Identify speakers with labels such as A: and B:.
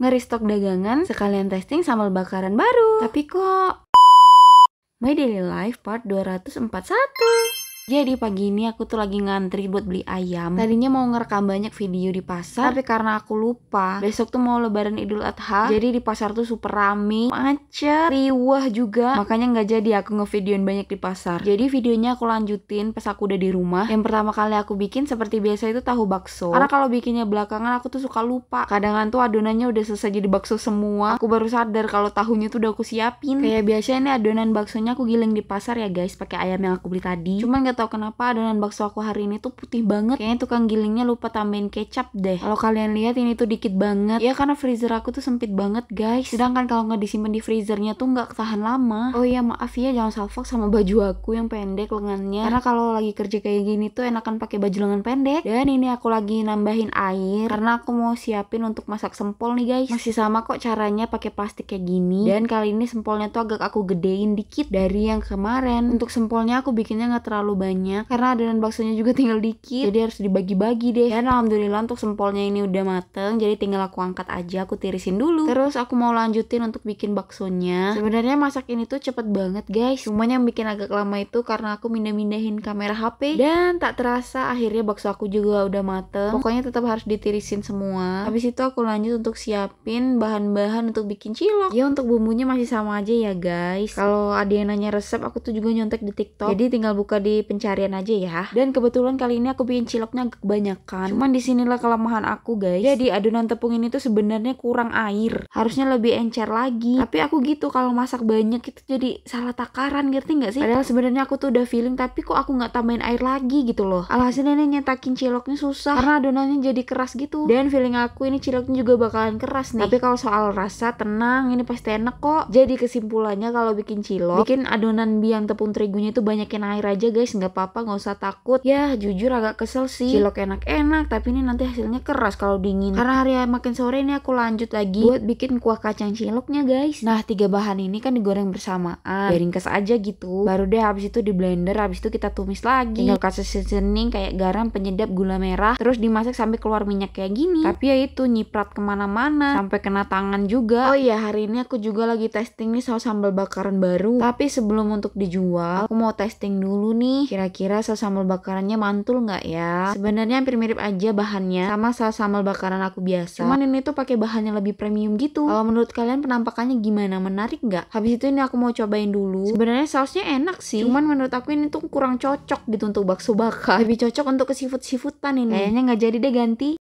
A: ngeristok dagangan sekalian testing sambal bakaran baru. Tapi kok My Daily Life part 241 jadi pagi ini aku tuh lagi ngantri buat beli ayam. Tadinya mau ngerekam banyak video di pasar, tapi karena aku lupa, besok tuh mau lebaran Idul Adha. Jadi di pasar tuh super rame, macet, riwah juga. Makanya nggak jadi aku ngevideoin banyak di pasar. Jadi videonya aku lanjutin pas aku udah di rumah. Yang pertama kali aku bikin seperti biasa itu tahu bakso. Karena kalau bikinnya belakangan aku tuh suka lupa. Kadang tuh adonannya udah selesai jadi bakso semua. Aku baru sadar kalau tahunya tuh udah aku siapin. Kayak biasa ini adonan baksonya aku giling di pasar ya guys, pakai ayam yang aku beli tadi. Cuman gak tau kenapa adonan bakso aku hari ini tuh putih banget. Kayaknya tukang gilingnya lupa tambahin kecap deh. Kalau kalian lihat ini tuh dikit banget. Ya karena freezer aku tuh sempit banget guys. Sedangkan kalau nggak disimpan di freezernya tuh nggak tahan lama. Oh iya maaf ya jangan salfok sama baju aku yang pendek lengannya. Karena kalau lagi kerja kayak gini tuh enakan pakai baju lengan pendek. Dan ini aku lagi nambahin air karena aku mau siapin untuk masak sempol nih guys. Masih sama kok caranya pakai plastik kayak gini. Dan kali ini sempolnya tuh agak aku gedein dikit dari yang kemarin. Untuk sempolnya aku bikinnya nggak terlalu banyak banyak karena adonan baksonya juga tinggal dikit. Jadi harus dibagi-bagi deh. Dan alhamdulillah untuk sempolnya ini udah mateng. Jadi tinggal aku angkat aja aku tirisin dulu. Terus aku mau lanjutin untuk bikin baksonya. Sebenarnya masak ini tuh cepet banget guys. Cuman yang bikin agak lama itu karena aku mindah-mindahin kamera HP dan tak terasa akhirnya bakso aku juga udah mateng. Pokoknya tetap harus ditirisin semua. Habis itu aku lanjut untuk siapin bahan-bahan untuk bikin cilok. Ya untuk bumbunya masih sama aja ya guys. Kalau ada yang nanya resep aku tuh juga nyontek di tiktok. Jadi tinggal buka di pencarian aja ya. Dan kebetulan kali ini aku bikin ciloknya kebanyakan. Cuman di sinilah kelemahan aku guys. Jadi adonan tepung ini tuh sebenarnya kurang air. Harusnya lebih encer lagi. Tapi aku gitu kalau masak banyak itu jadi salah takaran ngerti nggak sih? Padahal sebenarnya aku tuh udah feeling tapi kok aku nggak tambahin air lagi gitu loh. Alhasil ini nyetakin ciloknya susah karena adonannya jadi keras gitu. Dan feeling aku ini ciloknya juga bakalan keras nih. Tapi kalau soal rasa tenang ini pasti enak kok. Jadi kesimpulannya kalau bikin cilok, bikin adonan biang tepung terigunya itu banyakin air aja guys, nggak apa-apa nggak usah takut. Ya jujur agak kesel sih. Cilok enak-enak tapi ini nanti hasilnya keras kalau dingin. Karena hari makin sore ini aku lanjut lagi buat bikin kuah kacang ciloknya guys. Nah tiga bahan ini kan digoreng bersamaan. Biarin kes aja gitu. Baru deh habis itu di blender habis itu kita tumis lagi. Tinggal kasih seasoning kayak garam penyedap gula merah. Terus dimasak sampai keluar minyak kayak gini. Tapi ya itu nyiprat ke mana-mana. Sampai kena tangan juga. Oh iya hari ini aku juga lagi testing nih saus sambal bakaran baru. Tapi sebelum untuk dijual aku mau testing dulu nih kira-kira saus sambal bakarannya mantul nggak ya? Sebenarnya hampir mirip aja bahannya sama saus sambal bakaran aku biasa. Cuman ini tuh pakai bahannya lebih premium gitu. Kalau menurut kalian penampakannya gimana? Menarik nggak? Habis itu ini aku mau cobain dulu. Sebenarnya sausnya enak sih. Cuman menurut aku ini tuh kurang cocok gitu untuk bakso bakar. Lebih cocok untuk ke seafood seafoodan ini. Kayaknya nggak jadi deh ganti.